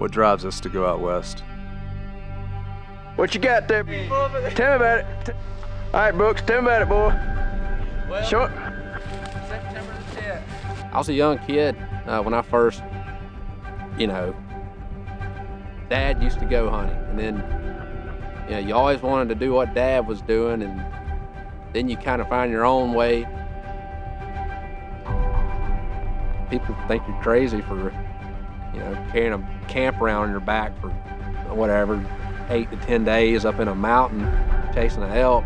What drives us to go out west? What you got there? Tell me about it. All right, Brooks, tell me about it, boy. Well, Short. September the 10th. I was a young kid uh, when I first, you know, Dad used to go hunting, and then, you know, you always wanted to do what Dad was doing, and then you kind of find your own way. People think you're crazy for, you know, carrying a camp around on your back for whatever, eight to ten days up in a mountain chasing an elk.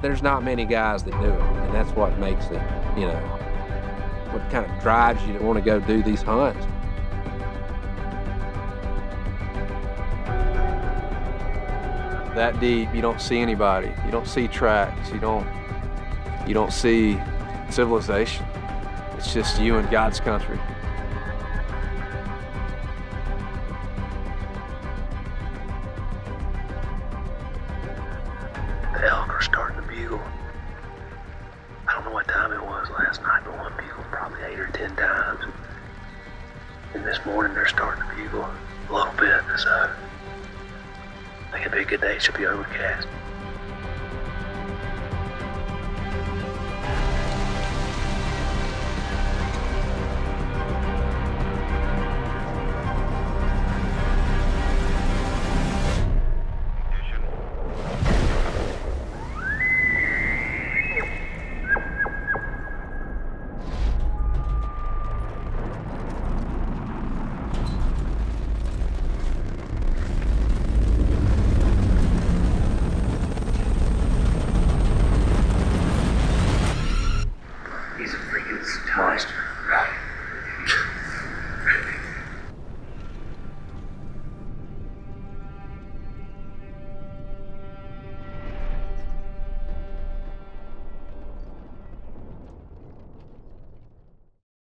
there's not many guys that do it, and that's what makes it, you know, what kind of drives you to want to go do these hunts. That deep, you don't see anybody. You don't see tracks. You don't you don't see civilization. It's just you and God's country. The elk are starting to bugle. I don't know what time it was last night, but one bugled probably eight or ten times. And this morning they're starting to bugle a little bit, so I think it'll be a good day. It should be overcast. Monster.